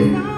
está